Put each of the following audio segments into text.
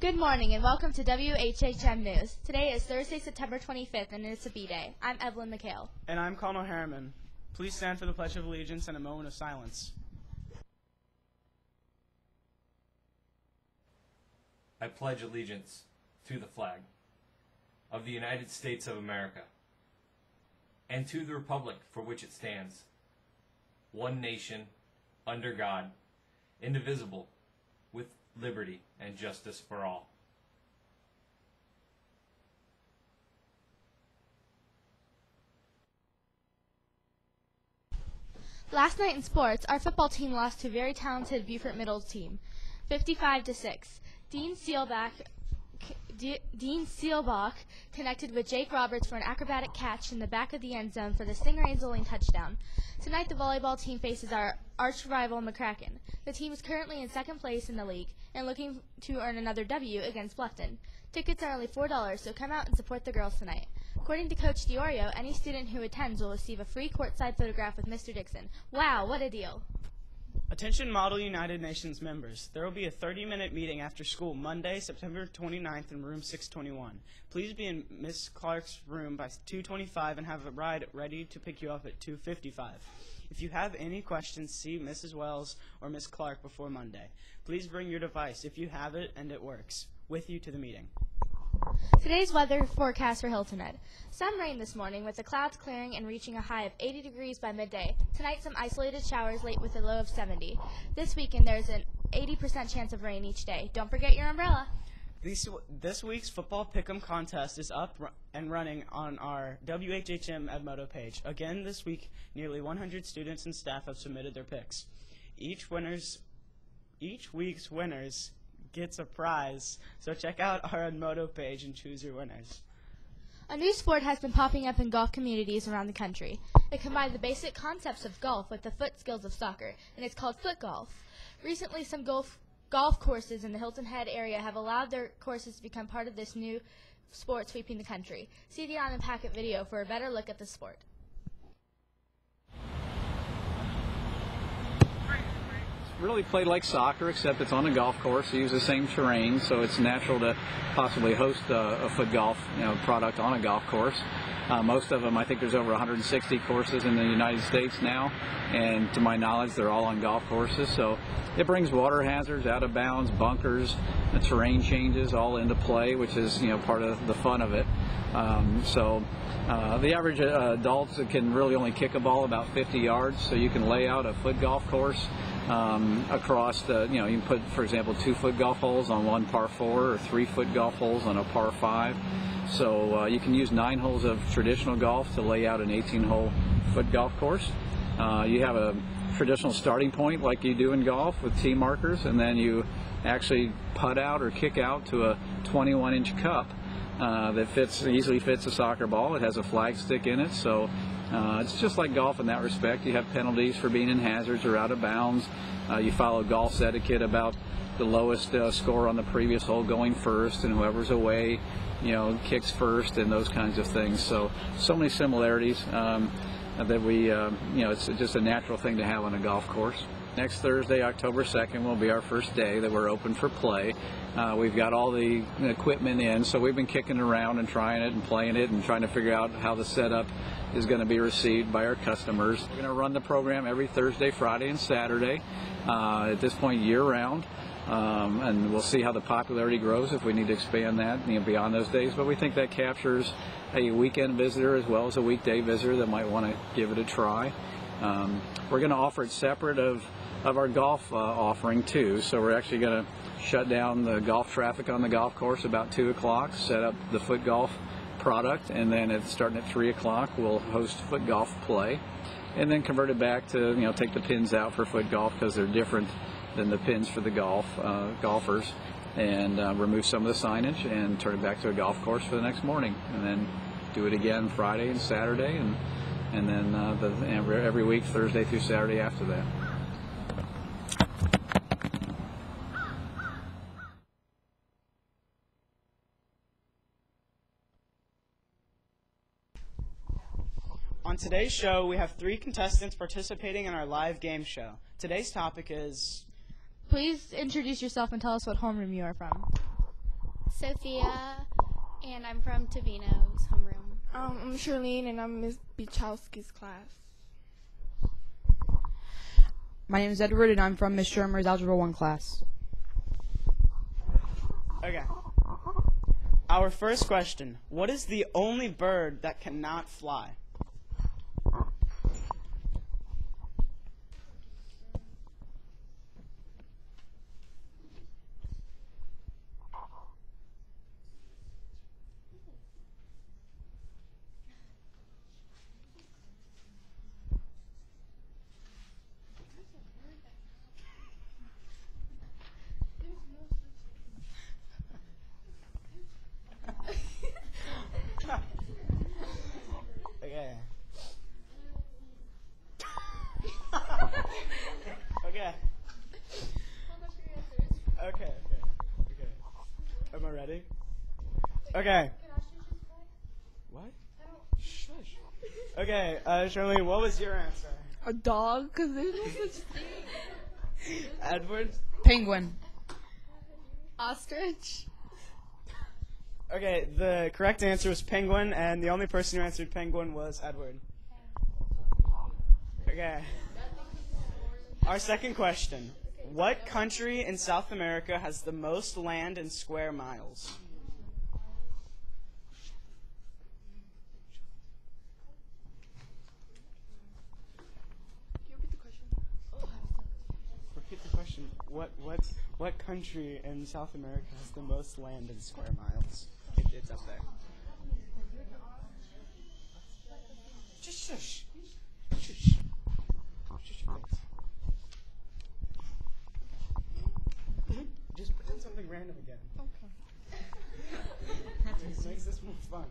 Good morning and welcome to WHHM News. Today is Thursday, September 25th, and it's a B Day. I'm Evelyn McHale. And I'm Connell Harriman. Please stand for the Pledge of Allegiance and a moment of silence. I pledge allegiance to the flag of the United States of America and to the republic for which it stands, one nation, under God, indivisible, with liberty and justice for all. Last night in sports, our football team lost to a very talented Beaufort Middle team, 55 to 6. Dean Seelbach Dean Seelbach connected with Jake Roberts for an acrobatic catch in the back of the end zone for the Stingrays' only touchdown. Tonight, the volleyball team faces our arch rival McCracken. The team is currently in second place in the league and looking to earn another W against Bluffton. Tickets are only $4, so come out and support the girls tonight. According to Coach Diorio, any student who attends will receive a free courtside photograph with Mr. Dixon. Wow, what a deal! Attention Model United Nations members. There will be a 30 minute meeting after school Monday, September 29th in room 621. Please be in Miss Clark's room by 225 and have a ride ready to pick you up at 255. If you have any questions, see Mrs. Wells or Miss Clark before Monday. Please bring your device if you have it and it works with you to the meeting. Today's weather forecast for Hilton Head. Some rain this morning with the clouds clearing and reaching a high of 80 degrees by midday. Tonight, some isolated showers late with a low of 70. This weekend, there's an 80% chance of rain each day. Don't forget your umbrella. This, this week's football pick'em contest is up and running on our WHHM Edmodo page. Again, this week, nearly 100 students and staff have submitted their picks. Each winners, each week's winners gets a prize. So check out our Edmodo page and choose your winners. A new sport has been popping up in golf communities around the country. It combines the basic concepts of golf with the foot skills of soccer, and it's called foot golf. Recently, some golf golf courses in the Hilton Head area have allowed their courses to become part of this new sport sweeping the country. See the on the packet video for a better look at the sport. Really played like soccer, except it's on a golf course. You use the same terrain, so it's natural to possibly host a, a foot golf you know, product on a golf course. Uh, most of them, I think there's over 160 courses in the United States now, and to my knowledge, they're all on golf courses. So it brings water hazards, out of bounds, bunkers, terrain changes all into play, which is you know part of the fun of it. Um, so uh, the average uh, adults can really only kick a ball about 50 yards, so you can lay out a foot golf course um, across the, you know, you can put, for example, two foot golf holes on one par four or three foot golf holes on a par five. So uh, you can use nine holes of traditional golf to lay out an 18 hole foot golf course. Uh, you have a traditional starting point like you do in golf with tee markers, and then you actually putt out or kick out to a 21 inch cup. Uh, that fits easily fits a soccer ball. It has a flag stick in it, so uh, it's just like golf in that respect. You have penalties for being in hazards or out of bounds. Uh, you follow golf etiquette about the lowest uh, score on the previous hole going first, and whoever's away, you know, kicks first, and those kinds of things. So, so many similarities um, that we, um, you know, it's just a natural thing to have on a golf course. Next Thursday, October 2nd, will be our first day that we're open for play. Uh, we've got all the equipment in, so we've been kicking around and trying it and playing it and trying to figure out how the setup is going to be received by our customers. We're going to run the program every Thursday, Friday, and Saturday. Uh, at this point, year round. Um, and we'll see how the popularity grows if we need to expand that you know, beyond those days. But we think that captures a weekend visitor as well as a weekday visitor that might want to give it a try. Um, we're going to offer it separate of of our golf uh, offering too. So we're actually going to shut down the golf traffic on the golf course about two o'clock, set up the foot golf product, and then it's starting at three o'clock. We'll host foot golf play, and then convert it back to you know take the pins out for foot golf because they're different than the pins for the golf uh, golfers, and uh, remove some of the signage and turn it back to a golf course for the next morning, and then do it again Friday and Saturday, and and then uh, the, every week Thursday through Saturday after that. Today's show, we have three contestants participating in our live game show. Today's topic is Please introduce yourself and tell us what homeroom you are from. Sophia, and I'm from Tavino's homeroom. Um, I'm Charlene, and I'm Miss Bichowski's class. My name is Edward, and I'm from Miss Shermer's Algebra 1 class. Okay. Our first question What is the only bird that cannot fly? Okay. okay. Okay, okay, okay. Am I ready? Okay. What? Shush. Okay, uh, Charlene, what was your answer? A dog? Because there's no such thing. Edward? Penguin. Ostrich. Okay, the correct answer was penguin, and the only person who answered penguin was Edward. Okay. Our second question. What country in South America has the most land in square miles? Repeat the question. What what what country in South America has the most land in square miles? It, it's up there. Just shush. Shush. Shush your face. Just pretend something random again. Okay. This makes this more fun.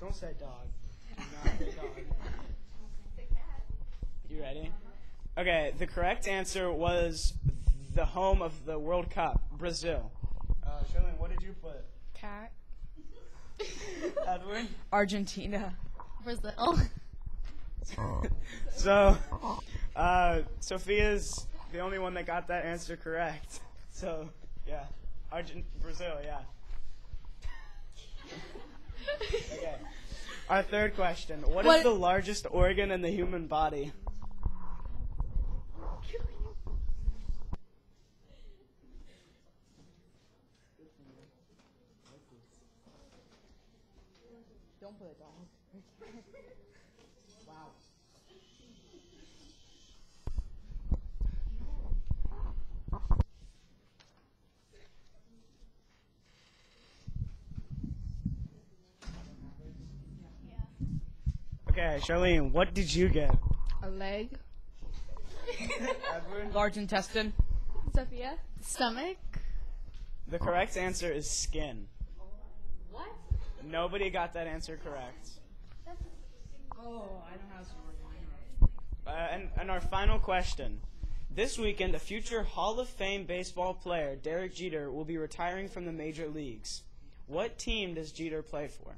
Don't say dog. Do not say dog. You ready? Okay, the correct answer was the home of the World Cup, Brazil. Uh, Charlene, what did you put? Cat. Edwin? Argentina. Brazil. So, uh, Sophia's the only one that got that answer correct. So, yeah. Argent- Brazil, yeah. okay. Our third question What is the largest organ in the human body? Okay, Charlene, what did you get? A leg. Edward? Large intestine. Sophia. Stomach. The correct answer is skin. What? Nobody got that answer correct. Oh, I don't have Uh, and, and our final question. This weekend, a future Hall of Fame baseball player, Derek Jeter, will be retiring from the major leagues. What team does Jeter play for?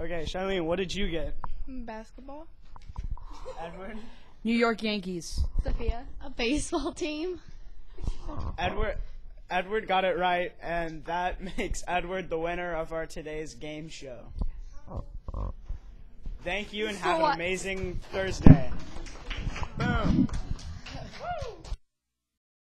Okay, Charlene, what did you get? Basketball. Edward? New York Yankees. Sophia. A baseball team. Edward Edward got it right, and that makes Edward the winner of our today's game show. Thank you and have an what? amazing Thursday. Boom.